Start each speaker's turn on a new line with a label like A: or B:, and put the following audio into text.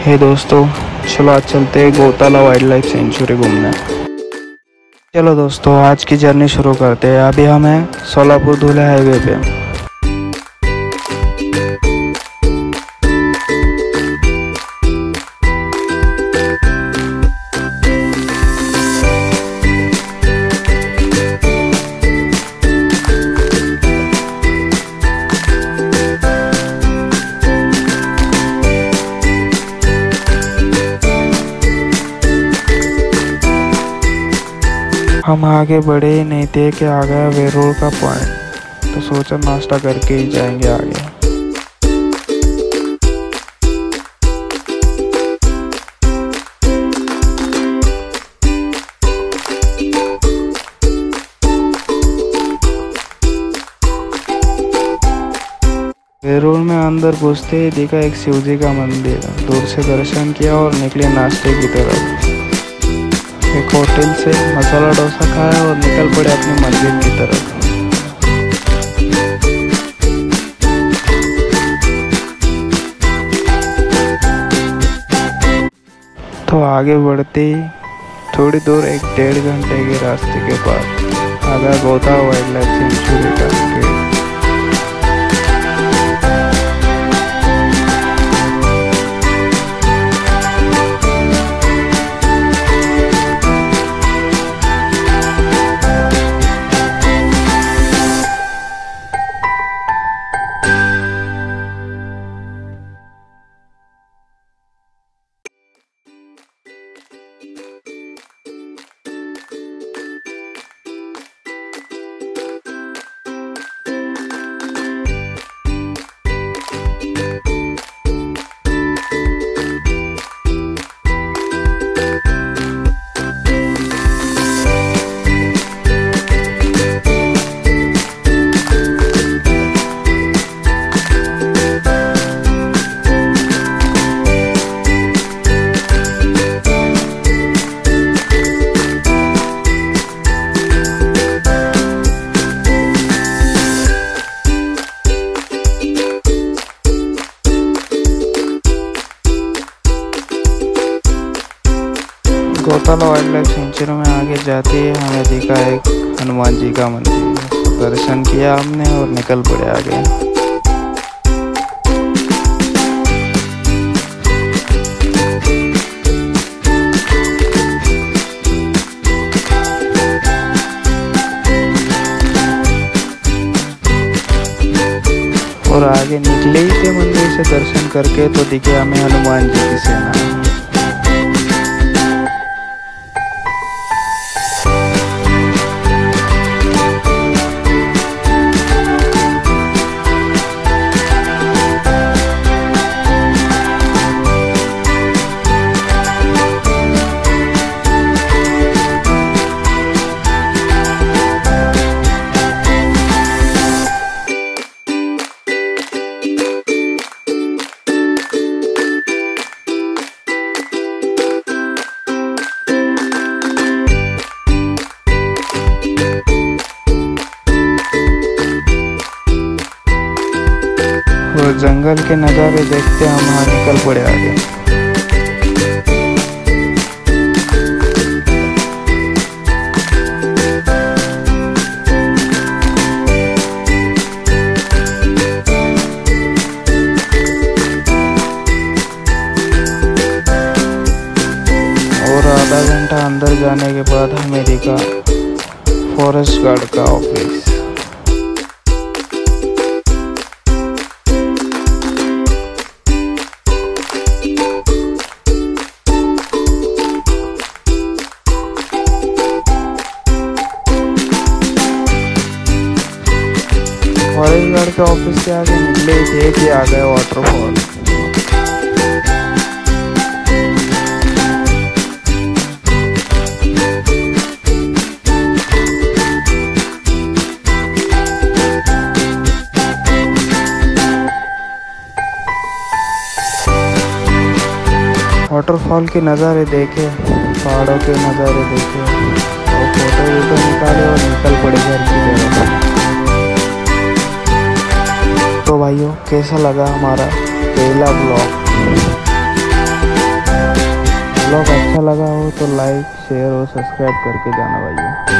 A: हे दोस्तों, चलो आज चलते हैं गौताला वाइल्ड लाइफ सेंचुरी घूमने। चलो दोस्तों, आज की जर्नी शुरू करते हैं। अभी हम हैं सोलापुर धुले हाईवे पे। हम आगे बढ़े ही नहीं थे कि आ गया वेरोल का पॉइंट तो सोचा नाश्ता करके ही जाएँगे आगे। वेरोल में अंदर घुसते ही देखा एक शिवजी का मंदिर। दूर से दर्शन किया और निकले नाश्ते की तरफ़। एक होटल से मसाला डोसा खाया और निकल पड़े अपने मंदिर की तरफ़। तो आगे बढ़ते ही थोड़ी दूर एक डेढ़ घंटे के रास्ते के बाद आगा गोदा वाइल्ड लाइफ सेंचुरी का गेट वाइल्ड लाइफ सेंचुरी में आगे जाते ही, हमें दिखा एक हनुमान जी का मंदिर दर्शन किया हमने और निकल पड़े आगे। और आगे निकले ही थे मंदिर से दर्शन करके तो दिखे हमें हनुमान जी की सेना। जंगल के नज़ारे देखते हम वहाँ निकल पड़े आगे। और आधा घंटा अंदर जाने के बाद हमें दिखा फॉरेस्ट गार्ड का ऑफ़िस फॉरेस्ट के ऑफ़िस के आगे निकले थे कि आ गए वाटरफॉल वाटरफॉल के नज़ारे देखे, पहाड़ों के नज़ारे देखे, और फ़ोटो वोटो निकाले और निकल पड़े घर कैसा लगा हमारा पहला ब्लॉग ब्लॉग अच्छा लगा हो तो लाइक शेयर और सब्सक्राइब करके जाना भाइयों।